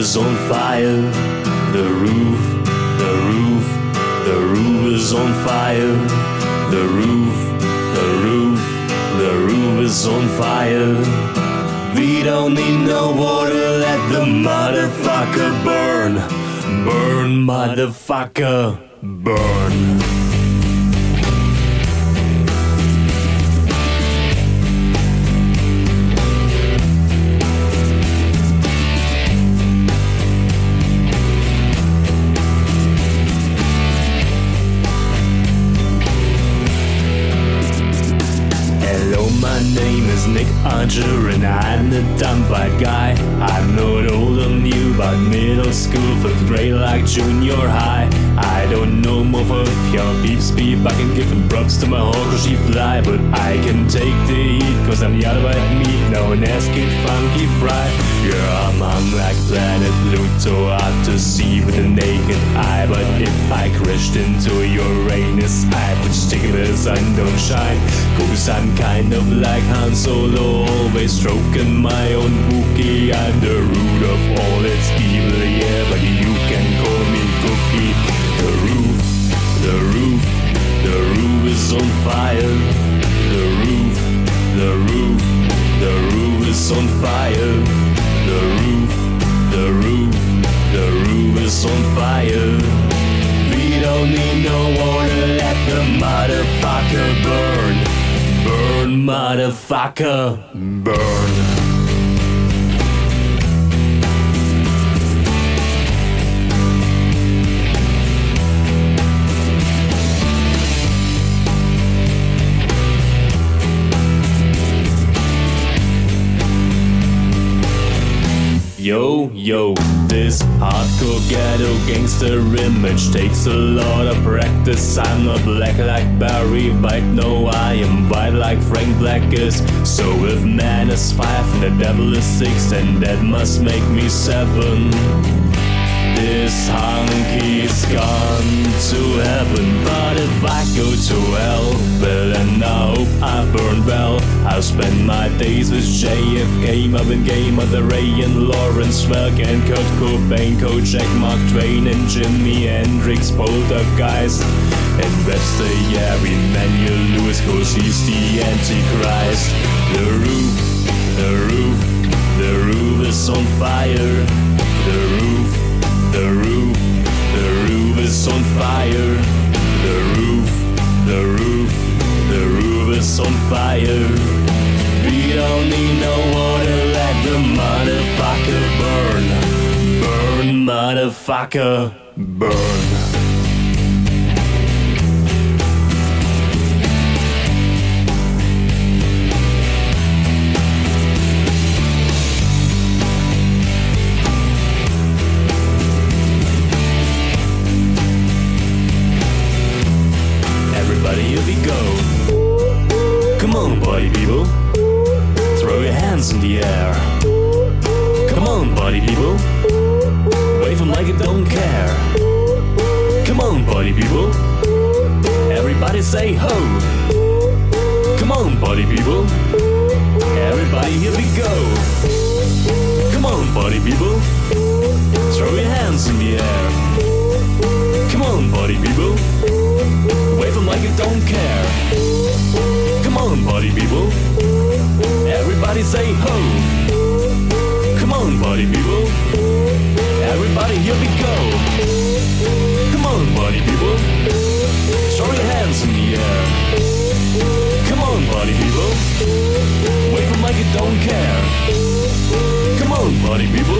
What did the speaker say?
is on fire. The roof, the roof, the roof is on fire. The roof, the roof, the roof is on fire. We don't need no water, let the motherfucker burn. Burn, motherfucker, burn. My name is Nick Archer, and I'm the dumb white guy. I'm not old on you, but middle school, fifth grade, like junior high. I don't know more of your beep speed, I can give props to my hawk, she fly. But I can take the heat, cause I'm the other white meat, known as Kid Funky Fry. Yeah, I'm hung like planet Pluto, hard to see with the naked eye. But if I crashed into your Uranus, sun don't shine. Cause I'm kind of like Han Solo, always stroking my own Wookie. I'm the root of all its evil, yeah, but you can call me Cookie. The roof, the roof, the roof is on fire. The roof, the roof, the roof is on fire. The roof, the roof, the roof is on fire. We don't need no water, motherfucker, burn. Yo, yo, this hardcore ghetto gangster image takes a lot of practice. I'm not black like Barry White, no, I am white like Frank Black is. So if man is five and the devil is six, then that must make me seven. This hunky's gone to heaven, but if I go to hell, well I hope I burn well. I'll spend my days with JFK, Marvin Gaye, Mother Ray, and Lawrence Welk, and Kurt Cobain, Kojak, Mark Twain, and Jimi Hendrix, Poltergeist, and Webster, yeah, Emmanuel Lewis, cause he's the Antichrist. The roof, the roof, the roof is on fire. Is on fire. The roof, the roof, the roof is on fire. We don't need no water, let the motherfucker burn. Burn, motherfucker, burn. Party people. Throw your hands in the air. Come on, party people. Wave them like you don't care. Come on, party people. Everybody say ho. Come on, party people. Everybody, here we go. Come on, party people. Everybody say ho. Come on, party people. Everybody, here we go. Come on, party people. Throw your hands in the air. Come on, party people. Wave like you don't care. Come on, party people.